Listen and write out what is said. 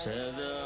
Said,